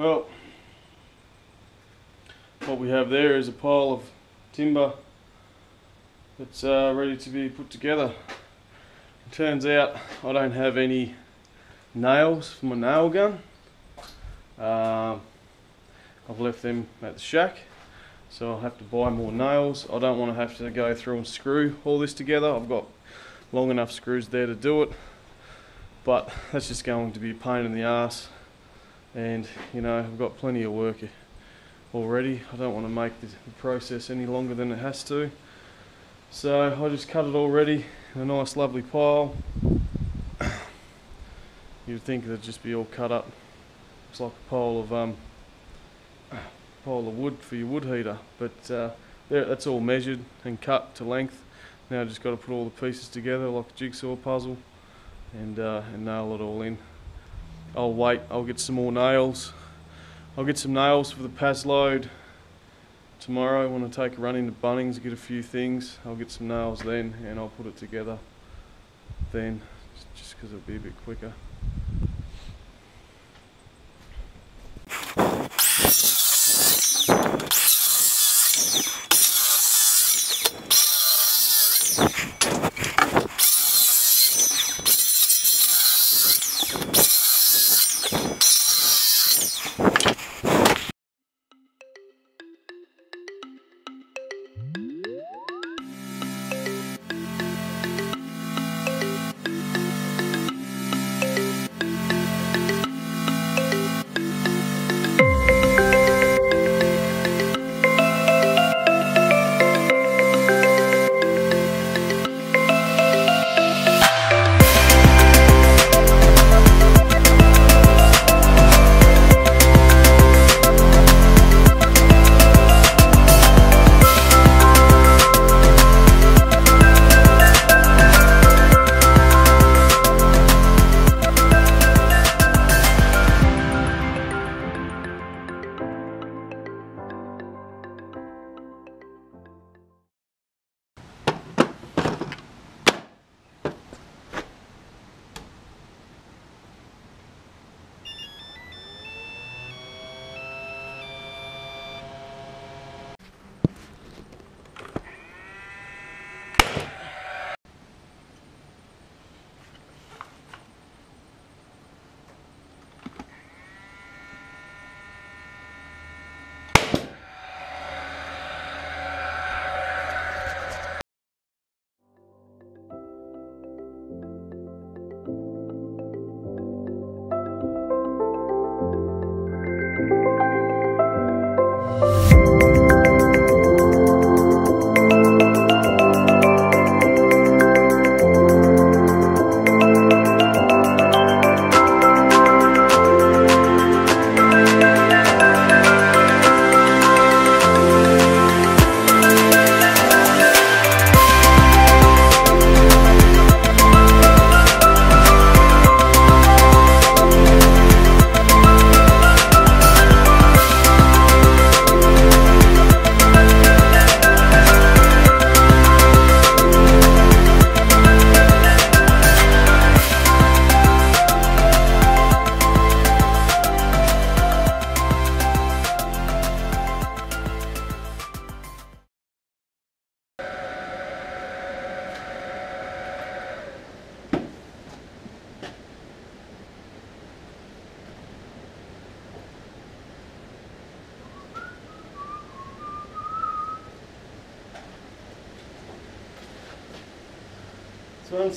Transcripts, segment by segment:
Well, what we have there is a pile of timber that's uh, ready to be put together. It turns out I don't have any nails for my nail gun. Um, I've left them at the shack, so I'll have to buy more nails. I don't want to have to go through and screw all this together. I've got long enough screws there to do it, but that's just going to be a pain in the ass. And you know, I've got plenty of work already. I don't want to make the, process any longer than it has to. So I just cut it already in a nice lovely pile. You'd think it'd just be all cut up. It's like a pile of um, pile of wood for your wood heater, but uh, there, that's all measured and cut to length. Now I just got to put all the pieces together like a jigsaw puzzle and, uh, and nail it all in. I'll wait, I'll get some more nails. I'll get some nails for the Paslode tomorrow I want to take a run into Bunnings, get a few things. I'll get some nails then and I'll put it together then just because it'll be a bit quicker.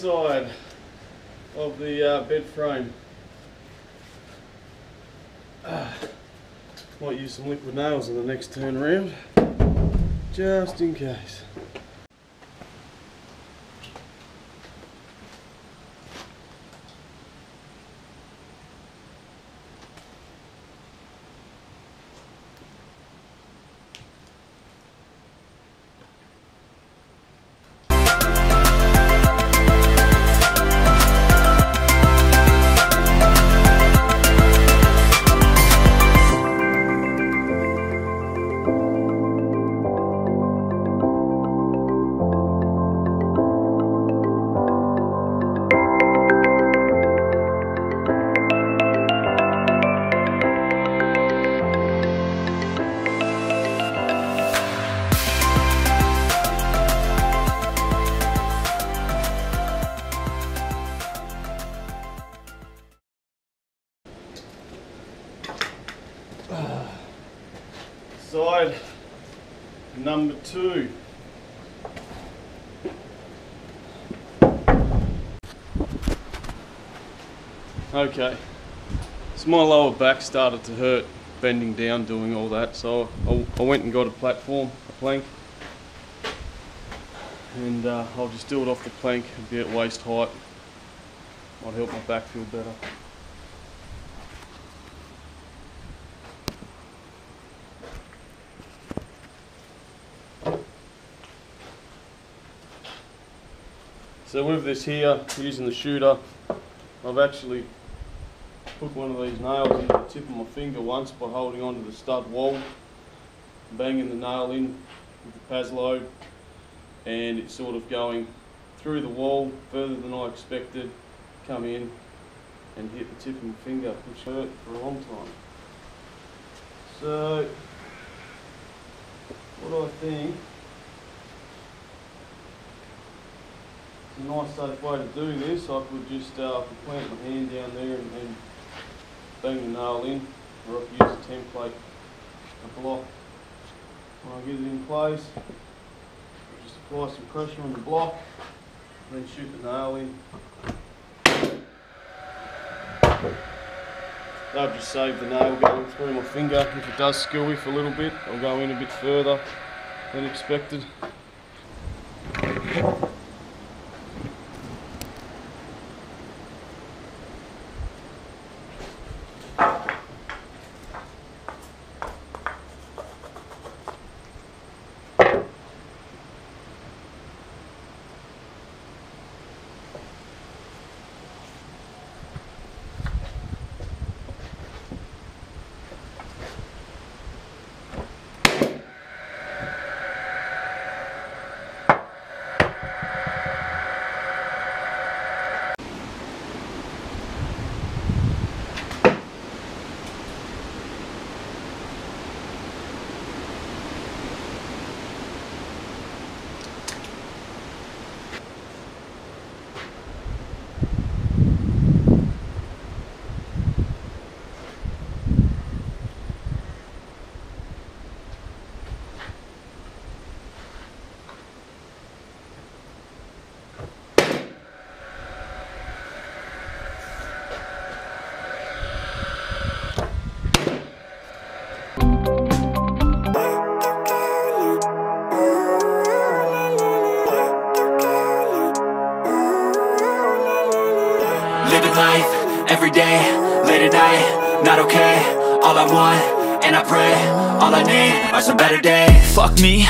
It's one side of the uh, bed frame. Ah, might use some liquid nails in the next turn around, just in case. Side number two. Okay, so my lower back started to hurt bending down doing all that, so I, I went and got a platform, a plank, and uh, I'll just do it off the plank, be at waist height, might help my back feel better. So with this here, using the shooter, I've actually put one of these nails into the tip of my finger once by holding onto the stud wall, banging the nail in with the Paslode, and it's sort of going through the wall further than I expected, come in and hit the tip of my finger, which hurt for a long time. So, what I think nice safe way to do this, I could just uh, plant my hand down there and, and bang the nail in, or I could use a template, a block. When I get it in place, just apply some pressure on the block, and then shoot the nail in. That'll just save the nail going through my finger. If it does skew for a little bit, I'll go in a bit further than expected.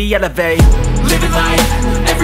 elevate. Living life, every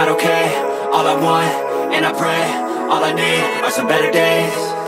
Not okay, all I want, and I pray All I need are some better days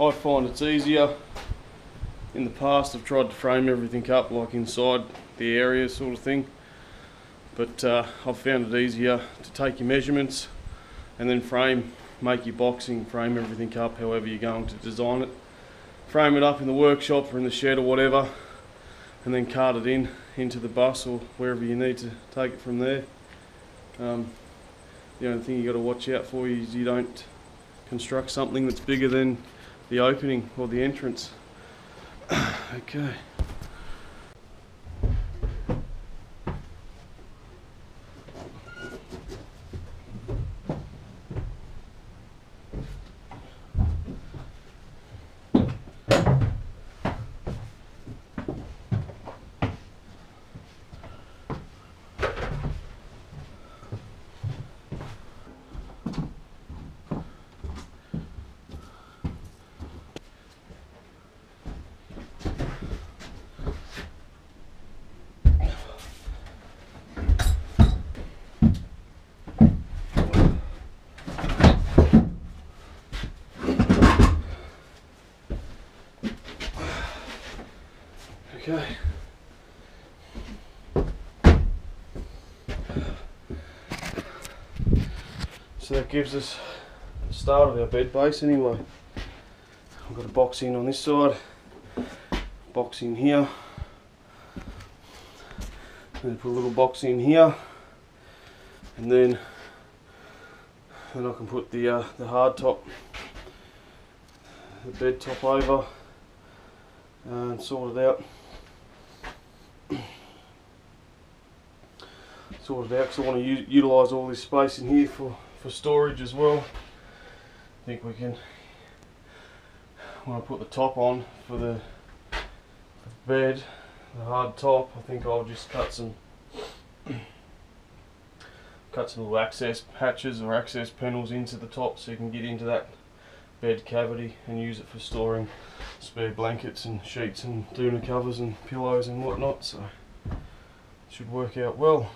I find it's easier. In the past, I've tried to frame everything up like inside the area, sort of thing. But uh, I've found it easier to take your measurements and then frame, make your boxing, frame everything up however you're going to design it. Frame it up in the workshop or in the shed or whatever, and then cart it in into the bus or wherever you need to take it from there. Um, the only thing you've got to watch out for is you don't construct something that's bigger than the opening or the entrance. okay. Okay. So that gives us the start of our bed base anyway. I've got a box in on this side, box in here, then put a little box in here, and then then I can put the uh, the hard top, the bed top over, and sort it out. Sort it out because I want to utilise all this space in here for, for storage as well. I think we can, when I put the top on for the bed, the hard top, I think I'll just cut some cut some little access hatches or access panels into the top so you can get into that bed cavity and use it for storing spare blankets and sheets and doona covers and pillows and whatnot so should work out well